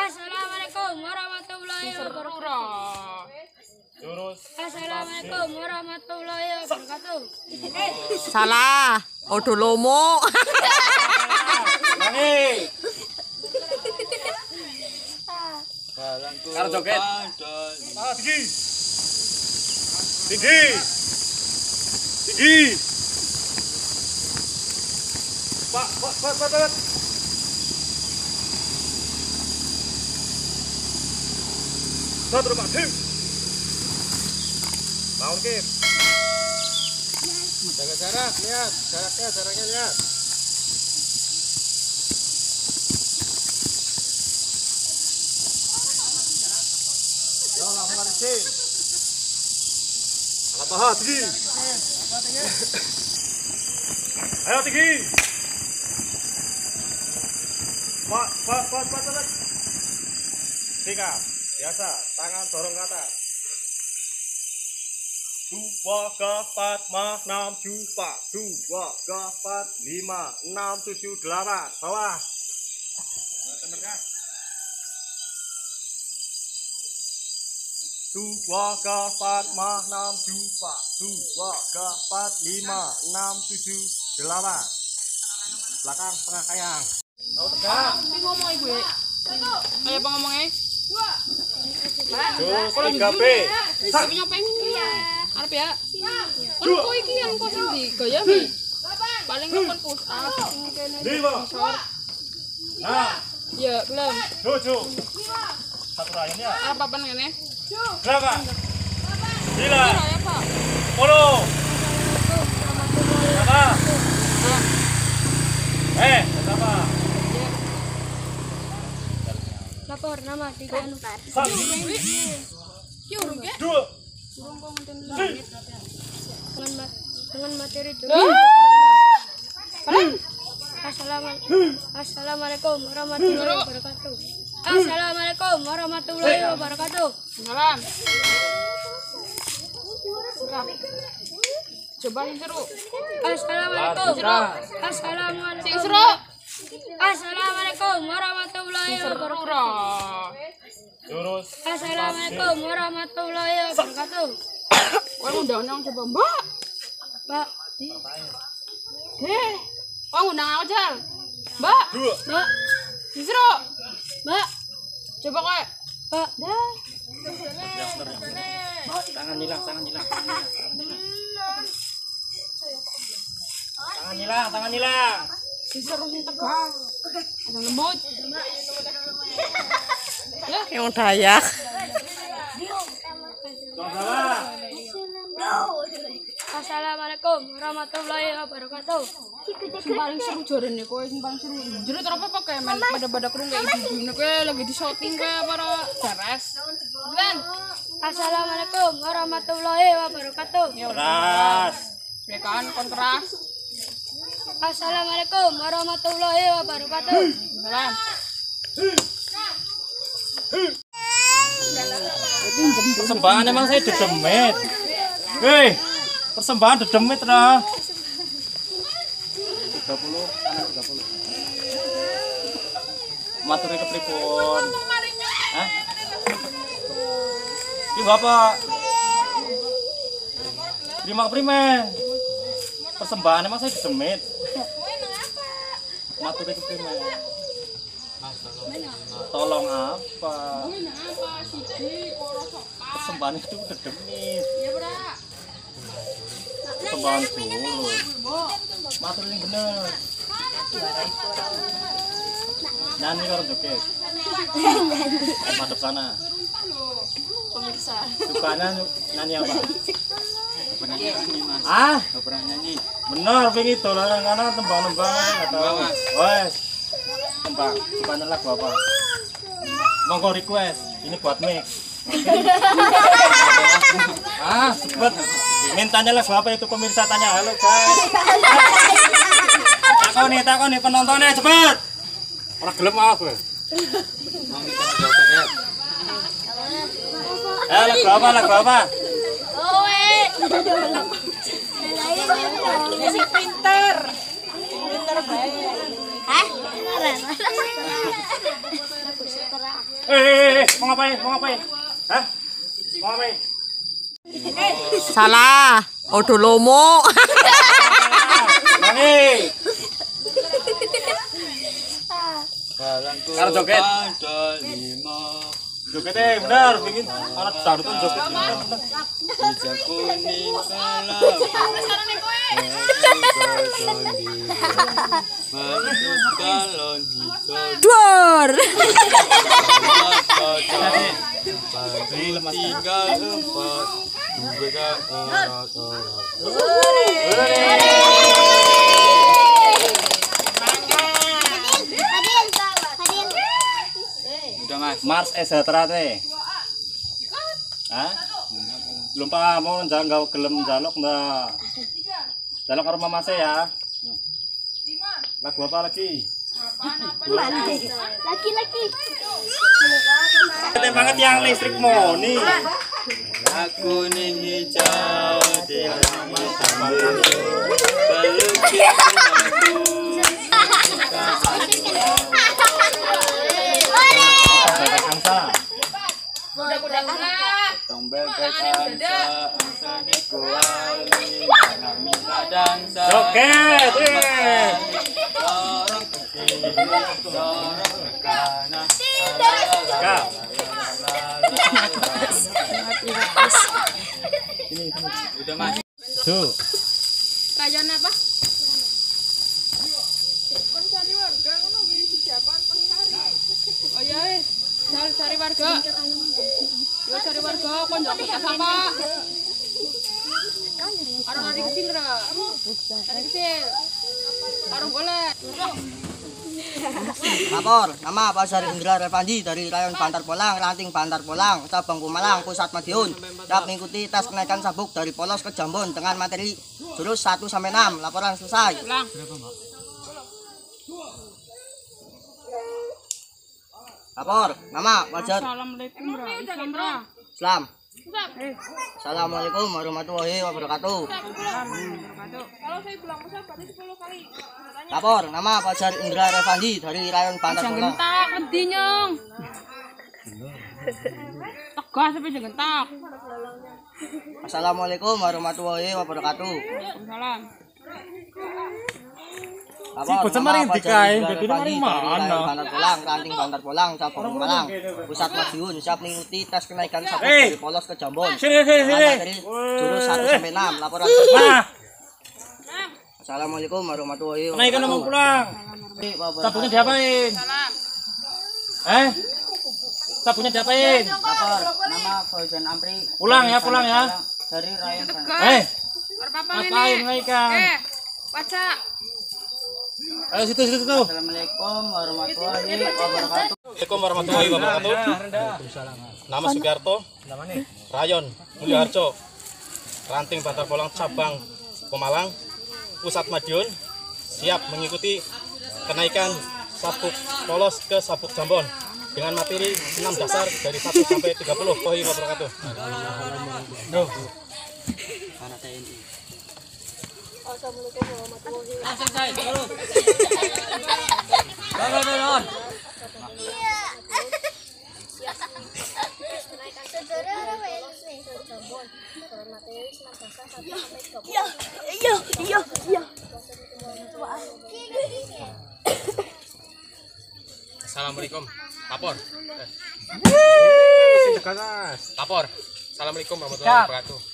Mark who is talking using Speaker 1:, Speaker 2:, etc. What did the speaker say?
Speaker 1: Assalamualaikum warahmatullahi wabarakatuh.
Speaker 2: Terus
Speaker 1: Assalamualaikum warahmatullahi wabarakatuh.
Speaker 3: Salah. Odo lomo.
Speaker 2: Karo joget. Ah, tinggi. Tinggi. Tinggi. Pak, pak, pak, pak, pak. Satu Pak Dim. Bangun Kim. Jaga jarak, lihat. Jaraknya, jaraknya lihat. Yo, langsung larisin. Alat paha, tinggi. Ayo tinggi. Pak, pak, pak, pak, pak. Sikap, biasa. Tangan dorong ke atas. Dua, keempat, lima, enam, juta. Dua, keempat, lima, enam, tujuh, delapan. Bawah. Bener kan? dua ke empat lima enam dua dua ke empat lima enam tujuh delapan belakang tengah kayang tahu tegak
Speaker 4: ngomong ibu ya ayo apa ngomongnya
Speaker 2: terus tiga B
Speaker 4: tapi nyopeng arep ya. Iki yang kok sing paling push up sing kene
Speaker 2: lima.
Speaker 4: short
Speaker 2: nah.
Speaker 4: Ya belum.
Speaker 2: Tujuh. Satu lain ya.
Speaker 4: Apa ngene.
Speaker 2: Sembilan.
Speaker 4: Ya
Speaker 2: sepuluh. Berapa? Eh berapa
Speaker 1: Lapor nama tiga anu.
Speaker 4: burung kok ngenten
Speaker 1: dengan ma- dengan materi itu. Assalamualaikum. Assalamualaikum warahmatullahi wabarakatuh. Assalamualaikum warahmatullahi wabarakatuh.
Speaker 4: salam coba yang seru
Speaker 1: Assalamualaikum.
Speaker 4: sing
Speaker 1: Assalamualaikum.
Speaker 4: seru
Speaker 1: Assalamualaikum warahmatullahi wabarakatuh. Assalamualaikum warahmatullahi wabarakatuh.
Speaker 4: Wah, undang undang coba mbak.
Speaker 1: Pak,
Speaker 4: deh. Wah, undang aku jal. Mbak.
Speaker 1: Mbak,
Speaker 4: seru
Speaker 1: Mbak,
Speaker 4: coba kok
Speaker 1: Pak.
Speaker 4: dah.
Speaker 2: Tangan hilang tangan hilang tangan hilang tangan hilang
Speaker 4: tegang ada lembut. Ya
Speaker 3: Yang Dayak.
Speaker 1: Assalamualaikum warahmatullahi wabarakatuh.
Speaker 4: sing paling seru jarene kowe sing paling seru. Jero terapa apa kayak main pada pada kerung kayak ibu-ibu kowe lagi di shooting kayak para jares kan
Speaker 1: Assalamualaikum warahmatullahi wabarakatuh.
Speaker 2: keras
Speaker 4: ya kan kon keras
Speaker 1: Assalamualaikum warahmatullahi wabarakatuh.
Speaker 2: persembahan emang saya dedemit Hei, persembahan dedemit lah 30 kanan 30 maturnya ke pripun? Hah? Ini bapak. Terima prime Persembahan emang saya dedemit Prime Tolong apa? Persembahan itu dedemit
Speaker 4: ya bra
Speaker 2: Persembahan dulu. Matur bener Nyanyi karo joget sana.
Speaker 4: Pemirsa.
Speaker 2: Sukanya nyanyi apa? Ah? Gak pernah nyanyi Bener, pengen dolanan karena tembang-tembang Gak tau Wes. Tembang, sukanya lagu apa? Monggo request, ini buat mix Ah, cepet. Mintanya lagu apa itu pemirsa? Tanya halo guys. Takon nih, takon nih penontonnya cepet. Orang gelem aku Eh, lagu apa, lagu apa? Eh, eh, eh, mau ngapain? Mau ngapain? Hah? Mau ngapain?
Speaker 3: Salah. Odolomo.
Speaker 2: Nangi. Karo joget. Jogetnya bener, bikin anak dangdutan joget. bener, bener.
Speaker 3: Dor.
Speaker 2: Mars eh sejahtera teh. Hah? Belum paham mau jangan gak gelem jaluk ndak. Jaluk ke rumah Mas ya. Lagu apa lagi?
Speaker 1: Laki-laki.
Speaker 2: Gede banget yang listrik moni.
Speaker 5: kuning hijau di mata pelukis aku
Speaker 2: Kak.
Speaker 5: udah mas
Speaker 2: Tuh.
Speaker 4: Yo cari warga, kok njok apa? Orang dari kecil ra. Dari kecil. Orang boleh.
Speaker 6: Lapor, nama Pak Sari Indra Revandi dari Rayon Bantar Polang, Ranting Bantar Polang, Cabang Pumalang, Pusat Madiun. Siap mengikuti tes kenaikan sabuk dari Polos ke Jambon dengan materi jurus 1 sampai 6. Laporan selesai.
Speaker 4: Pulang.
Speaker 6: Lapor, nama Wajar
Speaker 4: Assalamualaikum. Islam.
Speaker 6: Islam.
Speaker 4: Eh,
Speaker 6: Assalamualaikum warahmatullahi wabarakatuh.
Speaker 4: Kalau saya bilang masa berarti 10 kali.
Speaker 6: Lapor, nama Pak Sari Indra Revandi dari Rayon Bantar
Speaker 4: Jangan
Speaker 6: Polang.
Speaker 4: gentak, nyong. Tegas tapi jangan gentak.
Speaker 6: Assalamualaikum warahmatullahi wabarakatuh.
Speaker 4: Waalaikumsalam.
Speaker 2: Mari
Speaker 6: Pak
Speaker 2: dikain, jadi mari mana?
Speaker 6: Rayon Bantar Polang, Ranting Bantar Polang, Cabang Pumalang, Pusat Madiun. Siap mengikuti tes kenaikan
Speaker 2: Eh.
Speaker 6: dari Polos ke Jambon.
Speaker 2: Sini sini sini.
Speaker 6: jurus 1 sampai 6. Laporan.
Speaker 2: Nah,
Speaker 6: Assalamualaikum warahmatullahi
Speaker 2: kenaikan mau pulang.
Speaker 6: wabarakatuh.
Speaker 2: Sabuknya diapain?
Speaker 4: Salam.
Speaker 2: Eh? Sabuknya diapain?
Speaker 6: Lapor, nama Fauzan Amri.
Speaker 2: Pulang ya, pulang ya.
Speaker 6: Dari Bantar.
Speaker 2: Eh, ngapain
Speaker 4: ini?
Speaker 2: kenaikan?
Speaker 4: Eh, baca.
Speaker 2: Ayo situ situ situ.
Speaker 6: Assalamualaikum warahmatullahi wabarakatuh.
Speaker 7: Assalamualaikum warahmatullahi wabarakatuh. Nama Sugiarto, Rayon Mulyoharjo, Ranting Bantar Polang Cabang Pemalang, Pusat Madiun, siap mengikuti kenaikan sabuk polos ke sabuk jambon. Dengan materi 6 dasar dari 1 sampai 30. Wahi wabarakatuh. Assalamualaikum. Lapor. Lapor. Assalamualaikum warahmatullahi wabarakatuh.